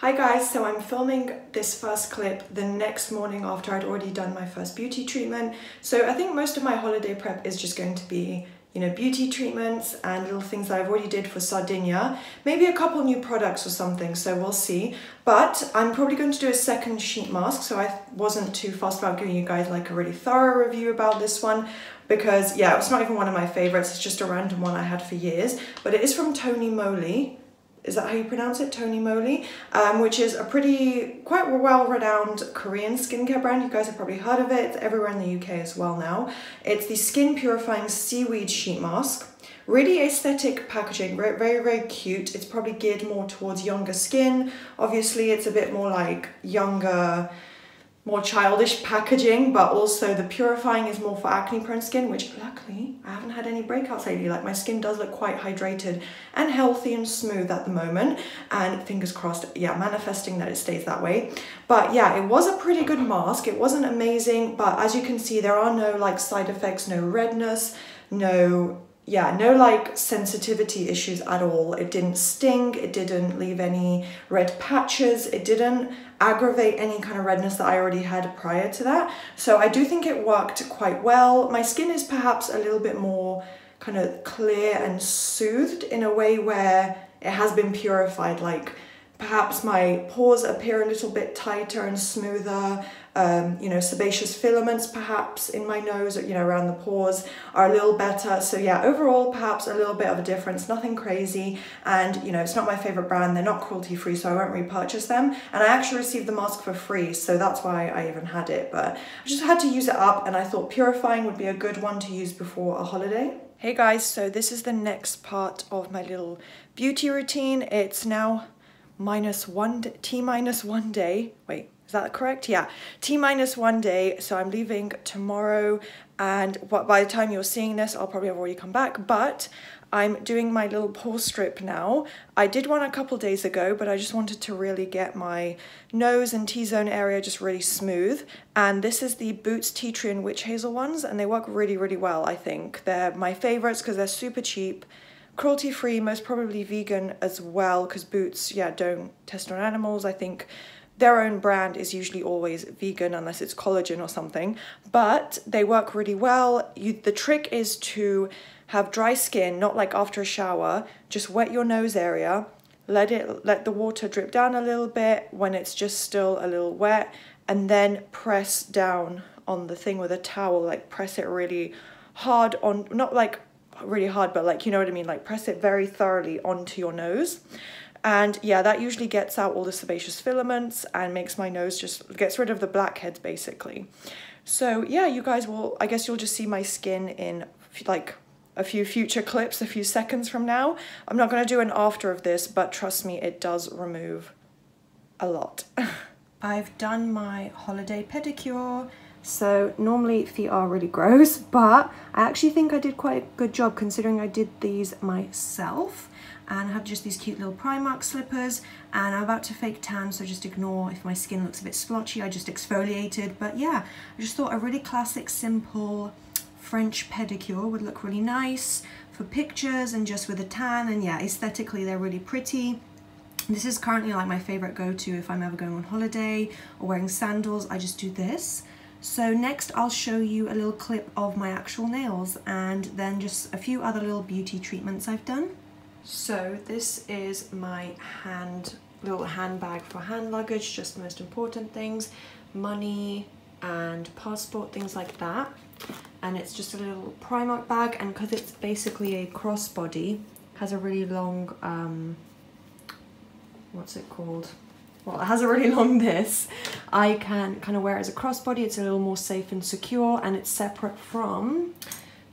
Hi guys, so I'm filming this first clip the next morning after I'd already done my first beauty treatment. So I think most of my holiday prep is just going to be, you know, beauty treatments and little things that I've already did for Sardinia. Maybe a couple new products or something, so we'll see. But I'm probably going to do a second sheet mask, so I wasn't too fast about giving you guys like a really thorough review about this one because yeah, it's not even one of my favorites, it's just a random one I had for years. But it is from Tony Moly is that how you pronounce it? Tony Moly, um, which is a pretty, quite well-renowned Korean skincare brand. You guys have probably heard of it. It's everywhere in the UK as well now. It's the Skin Purifying Seaweed Sheet Mask. Really aesthetic packaging, very, very, very cute. It's probably geared more towards younger skin. Obviously, it's a bit more like younger, more childish packaging, but also the purifying is more for acne prone skin, which luckily I haven't had any breakouts lately. Like my skin does look quite hydrated and healthy and smooth at the moment. And fingers crossed, yeah, manifesting that it stays that way. But yeah, it was a pretty good mask. It wasn't amazing, but as you can see, there are no like side effects, no redness, no yeah, no like sensitivity issues at all. It didn't sting, it didn't leave any red patches, it didn't aggravate any kind of redness that I already had prior to that. So I do think it worked quite well. My skin is perhaps a little bit more kind of clear and soothed in a way where it has been purified like perhaps my pores appear a little bit tighter and smoother um, you know, sebaceous filaments perhaps in my nose, or, you know, around the pores are a little better. So yeah, overall, perhaps a little bit of a difference, nothing crazy. And, you know, it's not my favorite brand. They're not cruelty free, so I won't repurchase them. And I actually received the mask for free, so that's why I even had it. But I just had to use it up and I thought purifying would be a good one to use before a holiday. Hey guys, so this is the next part of my little beauty routine. It's now minus one, T minus one day. Wait, is that correct? Yeah. T minus one day. So I'm leaving tomorrow. And by the time you're seeing this, I'll probably have already come back. But I'm doing my little pore strip now. I did one a couple days ago, but I just wanted to really get my nose and T-zone area just really smooth. And this is the Boots Tea Tree and Witch Hazel ones, and they work really, really well, I think. They're my favorites because they're super cheap, cruelty-free, most probably vegan as well, because Boots, yeah, don't test on animals. I think their own brand is usually always vegan unless it's collagen or something, but they work really well. You, the trick is to have dry skin, not like after a shower, just wet your nose area, let it let the water drip down a little bit when it's just still a little wet, and then press down on the thing with a towel, like press it really hard on, not like really hard, but like, you know what I mean? Like press it very thoroughly onto your nose. And yeah, that usually gets out all the sebaceous filaments and makes my nose just, gets rid of the blackheads basically. So yeah, you guys will, I guess you'll just see my skin in like a few future clips, a few seconds from now. I'm not going to do an after of this, but trust me, it does remove a lot. I've done my holiday pedicure. So normally feet are really gross, but I actually think I did quite a good job considering I did these myself and I have just these cute little Primark slippers and I'm about to fake tan so just ignore if my skin looks a bit splotchy. I just exfoliated but yeah I just thought a really classic simple French pedicure would look really nice for pictures and just with a tan. And yeah aesthetically they're really pretty. This is currently like my favorite go-to if I'm ever going on holiday or wearing sandals. I just do this so next I'll show you a little clip of my actual nails and then just a few other little beauty treatments I've done. So this is my hand little handbag for hand luggage, just the most important things, money and passport, things like that. And it's just a little Primark bag and because it's basically a crossbody, has a really long, um, what's it called? Well, it has a really long this. I can kind of wear as a crossbody. It's a little more safe and secure and it's separate from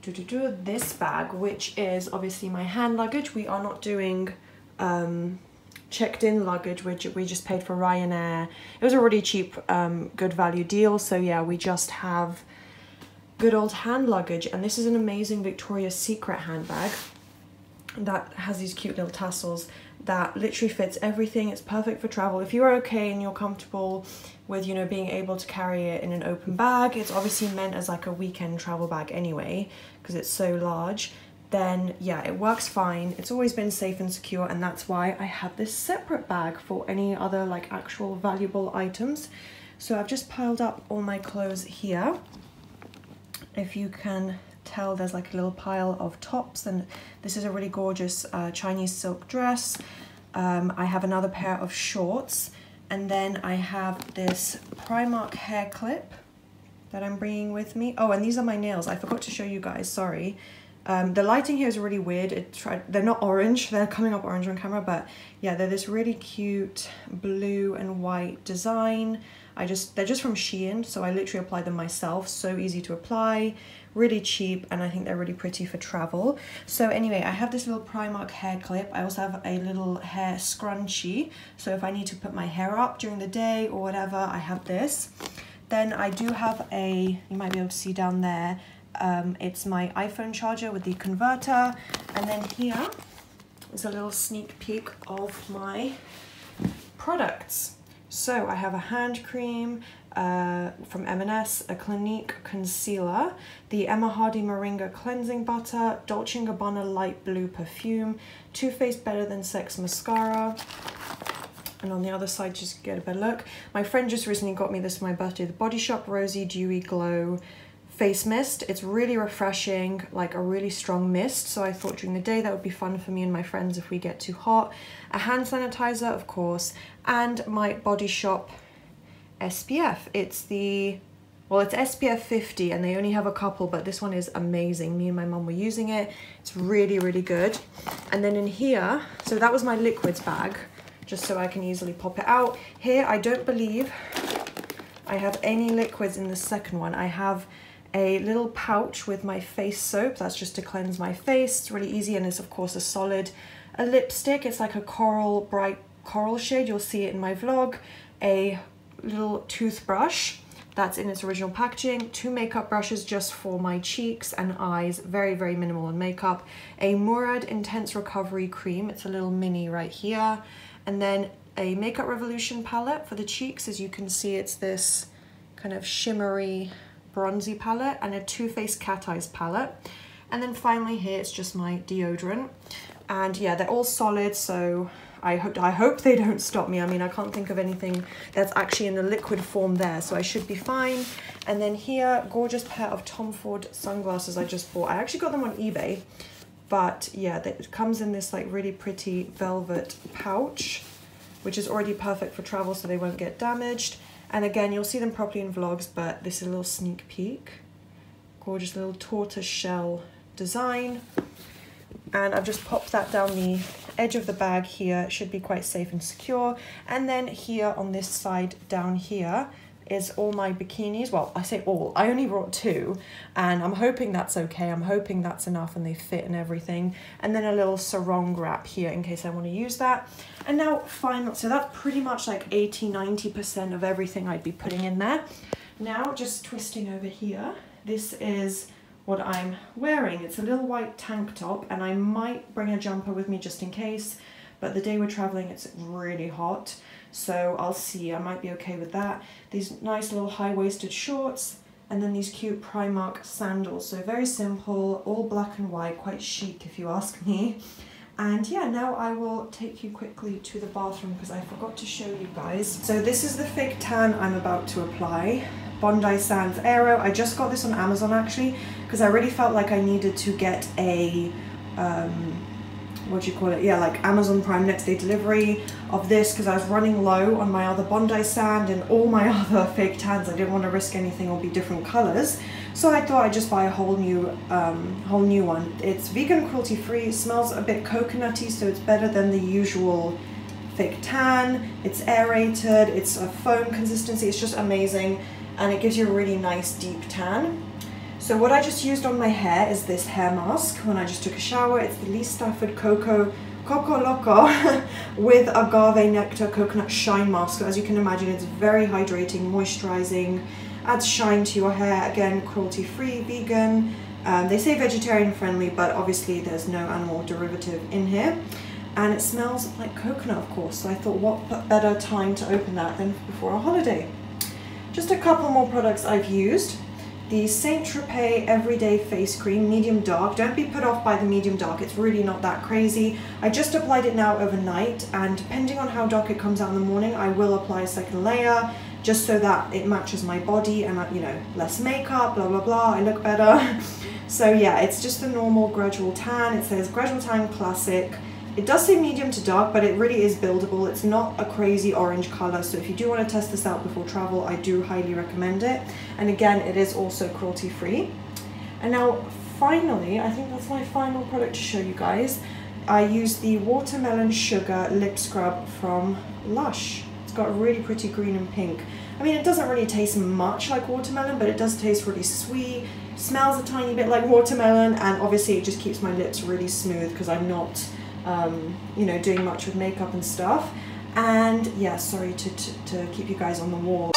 this bag, which is obviously my hand luggage. We are not doing um, checked in luggage, which we just paid for Ryanair. It was a really cheap, um, good value deal. So yeah, we just have good old hand luggage. And this is an amazing Victoria's Secret handbag that has these cute little tassels that literally fits everything. It's perfect for travel. If you're okay and you're comfortable with, you know, being able to carry it in an open bag, it's obviously meant as like a weekend travel bag anyway, because it's so large. then yeah, it works fine. It's always been safe and secure and that's why I have this separate bag for any other like actual valuable items. So I've just piled up all my clothes here. If you can tell, there's like a little pile of tops and this is a really gorgeous uh, Chinese silk dress. Um, I have another pair of shorts and then I have this Primark hair clip that I'm bringing with me. Oh, and these are my nails. I forgot to show you guys, sorry. Um, the lighting here is really weird. It tried, they're not orange, they're coming up orange on camera, but yeah, they're this really cute blue and white design. I just, they're just from Shein, so I literally applied them myself. So easy to apply, really cheap, and I think they're really pretty for travel. So anyway, I have this little Primark hair clip. I also have a little hair scrunchie. So if I need to put my hair up during the day or whatever, I have this. Then I do have a, you might be able to see down there, um, it's my iPhone charger with the converter. And then here is a little sneak peek of my products. So I have a hand cream uh, from M&S, a Clinique concealer, the Emma Hardy Moringa cleansing butter, Dolce & Gabbana light blue perfume, Too Faced Better Than Sex mascara, and on the other side just get a better look. My friend just recently got me this for my birthday, the Body Shop Rosy Dewy Glow face mist. It's really refreshing, like a really strong mist. So I thought during the day that would be fun for me and my friends if we get too hot. A hand sanitizer, of course, and my Body Shop SPF. It's the, well, it's SPF 50 and they only have a couple, but this one is amazing. Me and my mum were using it. It's really, really good. And then in here, so that was my liquids bag, just so I can easily pop it out. Here, I don't believe I have any liquids in the second one. I have a little pouch with my face soap. That's just to cleanse my face. It's really easy and it's of course a solid. A lipstick, it's like a coral, bright coral shade. You'll see it in my vlog. A little toothbrush that's in its original packaging. Two makeup brushes just for my cheeks and eyes. Very, very minimal on makeup. A Murad Intense Recovery Cream. It's a little mini right here. And then a Makeup Revolution palette for the cheeks. As you can see, it's this kind of shimmery bronzy palette and a Too Faced Cat Eyes palette. And then finally here it's just my deodorant. And yeah, they're all solid, so I hope, I hope they don't stop me. I mean, I can't think of anything that's actually in a liquid form there, so I should be fine. And then here, gorgeous pair of Tom Ford sunglasses I just bought. I actually got them on eBay, but yeah, it comes in this like really pretty velvet pouch, which is already perfect for travel so they won't get damaged. And again, you'll see them properly in vlogs, but this is a little sneak peek. Gorgeous little tortoise shell design. And I've just popped that down the edge of the bag here. Should be quite safe and secure. And then here on this side down here is all my bikinis. Well, I say all, I only brought two and I'm hoping that's okay. I'm hoping that's enough and they fit and everything. And then a little sarong wrap here in case I want to use that. And now final, so that's pretty much like 80, 90% of everything I'd be putting in there. Now just twisting over here, this is what I'm wearing. It's a little white tank top and I might bring a jumper with me just in case, but the day we're traveling it's really hot. So I'll see, I might be okay with that. These nice little high-waisted shorts and then these cute Primark sandals. So very simple, all black and white, quite chic if you ask me. And yeah, now I will take you quickly to the bathroom because I forgot to show you guys. So this is the fake tan I'm about to apply. Bondi Sands Aero. I just got this on Amazon actually because I really felt like I needed to get a um, what do you call it? Yeah, like Amazon Prime next day delivery of this because I was running low on my other Bondi sand and all my other fake tans. I didn't want to risk anything or be different colors. So I thought I'd just buy a whole new, um, whole new one. It's vegan cruelty free, smells a bit coconutty, so it's better than the usual fake tan. It's aerated, it's a foam consistency, it's just amazing. And it gives you a really nice deep tan. So what I just used on my hair is this hair mask when I just took a shower. It's the Lee Stafford Coco Coco Loco with agave nectar coconut shine mask. As you can imagine, it's very hydrating, moisturizing, adds shine to your hair. Again, cruelty free, vegan. Um, they say vegetarian friendly, but obviously there's no animal derivative in here. And it smells like coconut, of course. So I thought what better time to open that than before a holiday. Just a couple more products I've used. the Saint Tropez Everyday Face Cream, medium dark. Don't be put off by the medium dark, it's really not that crazy. I just applied it now overnight and depending on how dark it comes out in the morning, I will apply a second layer just so that it matches my body and uh, you know, less makeup, blah, blah, blah, I look better. so yeah, it's just a normal gradual tan. It says gradual tan classic. It does say medium to dark, but it really is buildable. It's not a crazy orange color. So if you do want to test this out before travel, I do highly recommend it. And again, it is also cruelty free. And now finally, I think that's my final product to show you guys. I use the Watermelon Sugar Lip Scrub from Lush. It's got a really pretty green and pink. I mean, it doesn't really taste much like watermelon, but it does taste really sweet. Smells a tiny bit like watermelon, and obviously it just keeps my lips really smooth because I'm not um, you know, doing much with makeup and stuff. And yeah, sorry to, to, to keep you guys on the wall.